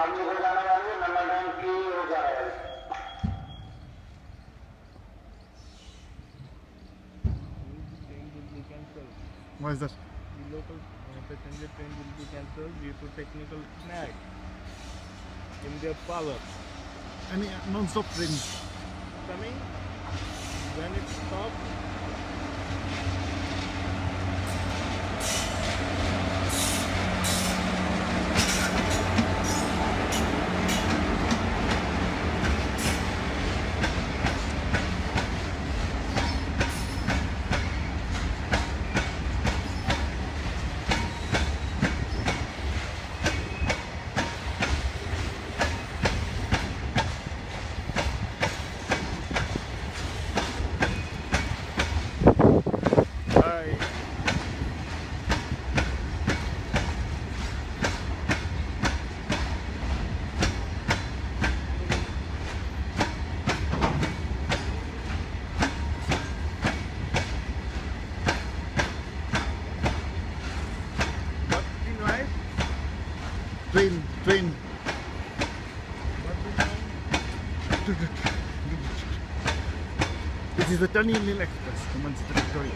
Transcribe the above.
चालू हो जाने वाली है नंबर डैम की हो जाएगा train will be cancelled. Why is that? The local uh, passenger train will be cancelled due to technical snag in their power. Any non-stop train? Coming when it stops, Train, train. This is the Nil Express, Commons Victoria.